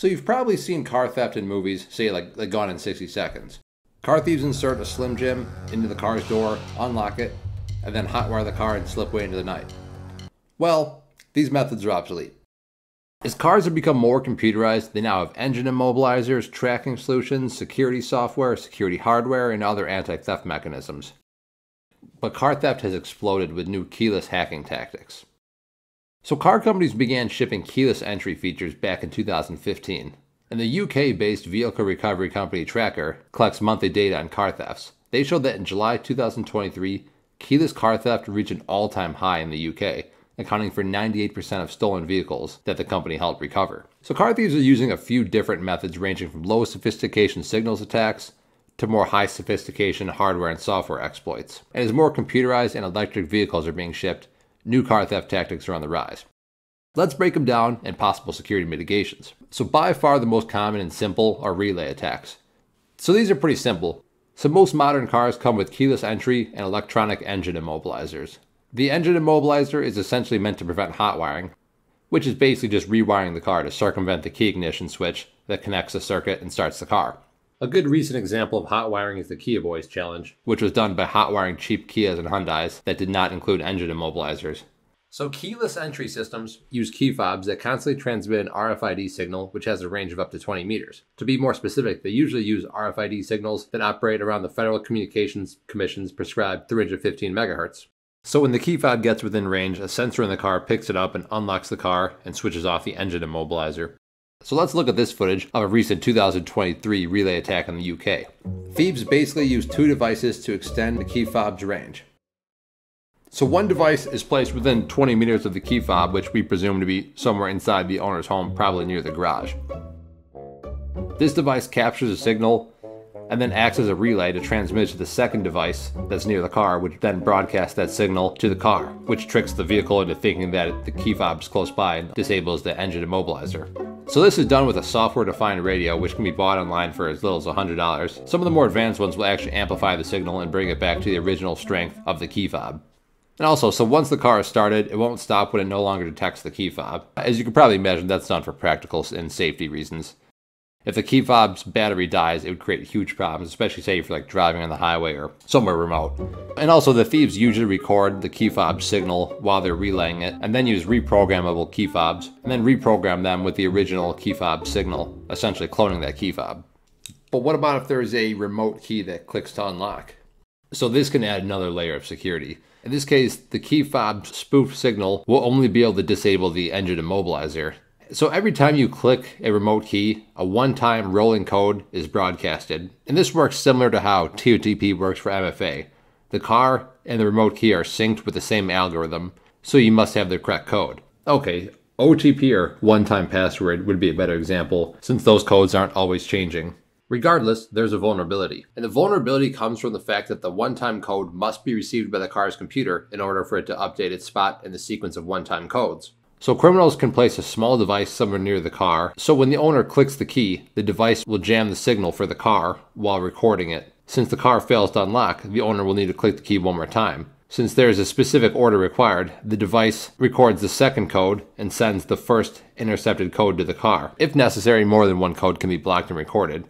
So you've probably seen car theft in movies, say like, like Gone in 60 Seconds. Car thieves insert a Slim Jim into the car's door, unlock it, and then hotwire the car and slip away into the night. Well, these methods are obsolete. As cars have become more computerized, they now have engine immobilizers, tracking solutions, security software, security hardware, and other anti theft mechanisms. But car theft has exploded with new keyless hacking tactics. So, car companies began shipping keyless entry features back in 2015. And the UK based vehicle recovery company Tracker collects monthly data on car thefts. They showed that in July 2023, keyless car theft reached an all time high in the UK, accounting for 98% of stolen vehicles that the company helped recover. So car thieves are using a few different methods ranging from low sophistication signals attacks to more high sophistication hardware and software exploits. And as more computerized and electric vehicles are being shipped, new car theft tactics are on the rise. Let's break them down and possible security mitigations. So by far the most common and simple are relay attacks. So these are pretty simple. So most modern cars come with keyless entry and electronic engine immobilizers. The engine immobilizer is essentially meant to prevent hot wiring, which is basically just rewiring the car to circumvent the key ignition switch that connects the circuit and starts the car. A good recent example of hot wiring is the Kia Boys challenge, which was done by hot wiring cheap Kias and Hyundais that did not include engine immobilizers. So keyless entry systems use key fobs that constantly transmit an RFID signal which has a range of up to 20 meters. To be more specific, they usually use RFID signals that operate around the Federal Communications Commission's prescribed 315 megahertz. So when the key fob gets within range, a sensor in the car picks it up and unlocks the car and switches off the engine immobilizer. So let's look at this footage of a recent 2023 relay attack in the UK. Thieves basically use two devices to extend the key fob's range. So one device is placed within 20 meters of the key fob, which we presume to be somewhere inside the owner's home, probably near the garage. This device captures a signal and then acts as a relay to transmit it to the second device that's near the car, which then broadcasts that signal to the car, which tricks the vehicle into thinking that the key fob is close by and disables the engine immobilizer. So this is done with a software-defined radio, which can be bought online for as little as $100. Some of the more advanced ones will actually amplify the signal and bring it back to the original strength of the key fob. And also, so once the car is started, it won't stop when it no longer detects the key fob. As you can probably imagine, that's done for practical and safety reasons. If the key fob's battery dies, it would create huge problems, especially say if you're like driving on the highway or somewhere remote. And also the thieves usually record the key fob signal while they're relaying it, and then use reprogrammable key fobs, and then reprogram them with the original key fob signal, essentially cloning that key fob. But what about if there's a remote key that clicks to unlock? So this can add another layer of security. In this case, the key fob spoof signal will only be able to disable the engine immobilizer, so every time you click a remote key, a one-time rolling code is broadcasted. And this works similar to how TOTP works for MFA. The car and the remote key are synced with the same algorithm, so you must have the correct code. Okay, OTP or one-time password would be a better example, since those codes aren't always changing. Regardless, there's a vulnerability. And the vulnerability comes from the fact that the one-time code must be received by the car's computer in order for it to update its spot in the sequence of one-time codes. So criminals can place a small device somewhere near the car, so when the owner clicks the key, the device will jam the signal for the car while recording it. Since the car fails to unlock, the owner will need to click the key one more time. Since there is a specific order required, the device records the second code and sends the first intercepted code to the car. If necessary, more than one code can be blocked and recorded.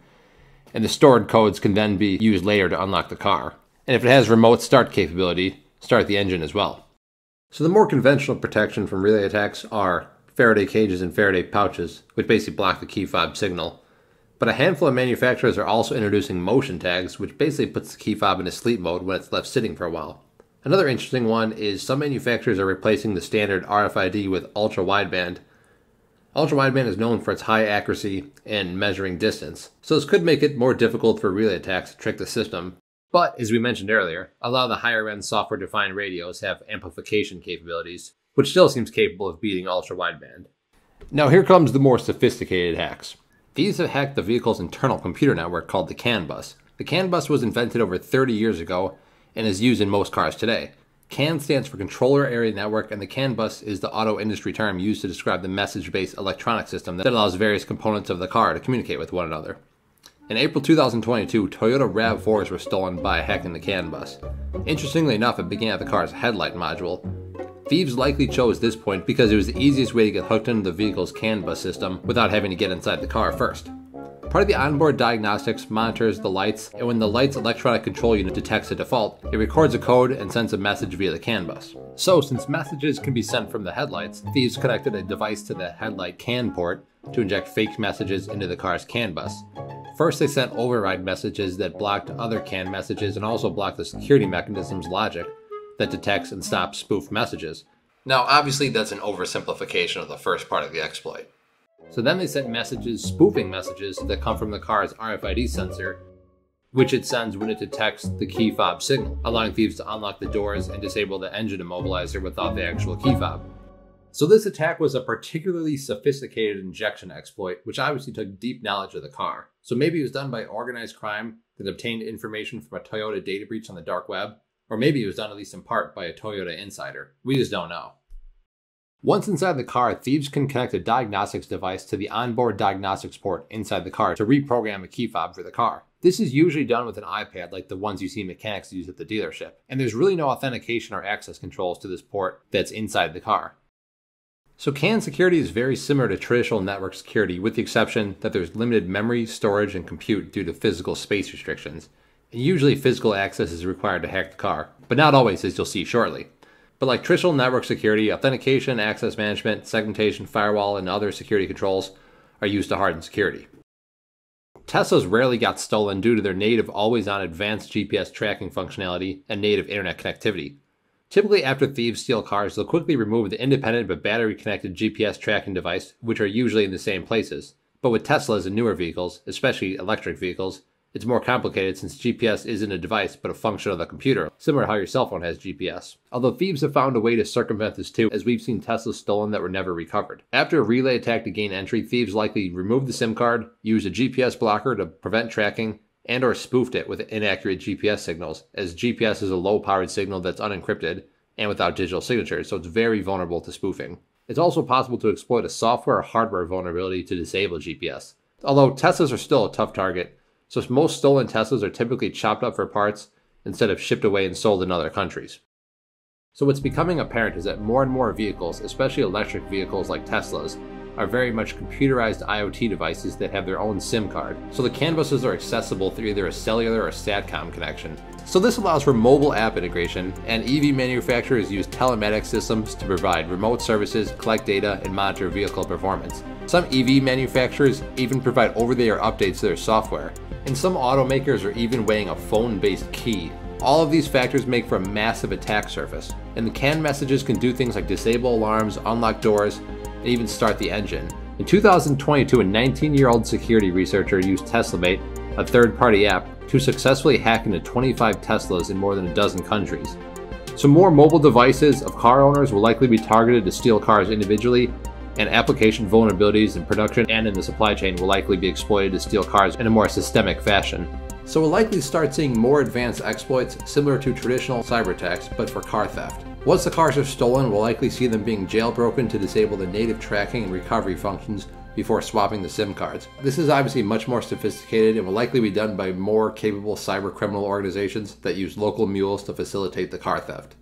And the stored codes can then be used later to unlock the car. And if it has remote start capability, start the engine as well. So the more conventional protection from relay attacks are Faraday cages and Faraday pouches, which basically block the key fob signal. But a handful of manufacturers are also introducing motion tags, which basically puts the key fob into sleep mode when it's left sitting for a while. Another interesting one is some manufacturers are replacing the standard RFID with ultra wideband. Ultra wideband is known for its high accuracy in measuring distance, so this could make it more difficult for relay attacks to trick the system, but as we mentioned earlier, a lot of the higher end software defined radios have amplification capabilities, which still seems capable of beating ultra wideband. Now, here comes the more sophisticated hacks. These have hacked the vehicle's internal computer network called the CAN bus. The CAN bus was invented over 30 years ago and is used in most cars today. CAN stands for Controller Area Network, and the CAN bus is the auto industry term used to describe the message based electronic system that allows various components of the car to communicate with one another. In April 2022, Toyota RAV4s were stolen by a hacking the CAN bus. Interestingly enough, it began at the car's headlight module. Thieves likely chose this point because it was the easiest way to get hooked into the vehicle's CAN bus system without having to get inside the car first. Part of the onboard diagnostics monitors the lights, and when the light's electronic control unit detects a default, it records a code and sends a message via the CAN bus. So, since messages can be sent from the headlights, thieves connected a device to the headlight CAN port to inject fake messages into the car's CAN bus. First, they sent override messages that blocked other CAN messages and also blocked the security mechanism's logic that detects and stops spoof messages. Now, obviously, that's an oversimplification of the first part of the exploit. So then they sent messages, spoofing messages, that come from the car's RFID sensor, which it sends when it detects the key fob signal, allowing thieves to unlock the doors and disable the engine immobilizer without the actual key fob. So this attack was a particularly sophisticated injection exploit, which obviously took deep knowledge of the car. So maybe it was done by organized crime that obtained information from a Toyota data breach on the dark web, or maybe it was done at least in part by a Toyota insider. We just don't know. Once inside the car, thieves can connect a diagnostics device to the onboard diagnostics port inside the car to reprogram a key fob for the car. This is usually done with an iPad like the ones you see mechanics use at the dealership, and there's really no authentication or access controls to this port that's inside the car. So CAN security is very similar to traditional network security with the exception that there's limited memory, storage, and compute due to physical space restrictions. And usually physical access is required to hack the car, but not always as you'll see shortly. But like traditional network security, authentication, access management, segmentation, firewall, and other security controls are used to harden security. Teslas rarely got stolen due to their native always on advanced GPS tracking functionality and native internet connectivity. Typically, after thieves steal cars, they'll quickly remove the independent but battery connected GPS tracking device, which are usually in the same places. But with Teslas and newer vehicles, especially electric vehicles, it's more complicated since GPS isn't a device but a function of the computer, similar to how your cell phone has GPS. Although thieves have found a way to circumvent this too, as we've seen Teslas stolen that were never recovered. After a relay attack to gain entry, thieves likely removed the SIM card, used a GPS blocker to prevent tracking, and or spoofed it with inaccurate GPS signals, as GPS is a low-powered signal that's unencrypted and without digital signatures, so it's very vulnerable to spoofing. It's also possible to exploit a software or hardware vulnerability to disable GPS. Although Teslas are still a tough target, so most stolen Teslas are typically chopped up for parts instead of shipped away and sold in other countries. So what's becoming apparent is that more and more vehicles, especially electric vehicles like Teslas, are very much computerized IoT devices that have their own SIM card. So the CAN buses are accessible through either a cellular or SATCOM connection. So this allows for mobile app integration, and EV manufacturers use telematics systems to provide remote services, collect data, and monitor vehicle performance. Some EV manufacturers even provide over-the-air updates to their software, and some automakers are even weighing a phone-based key. All of these factors make for a massive attack surface, and the CAN messages can do things like disable alarms, unlock doors, and even start the engine. In 2022, a 19-year-old security researcher used TeslaMate, a third-party app, to successfully hack into 25 Teslas in more than a dozen countries. So more mobile devices of car owners will likely be targeted to steal cars individually and application vulnerabilities in production and in the supply chain will likely be exploited to steal cars in a more systemic fashion. So we'll likely start seeing more advanced exploits similar to traditional cyber attacks, but for car theft. Once the cars are stolen, we'll likely see them being jailbroken to disable the native tracking and recovery functions before swapping the SIM cards. This is obviously much more sophisticated and will likely be done by more capable cyber criminal organizations that use local mules to facilitate the car theft.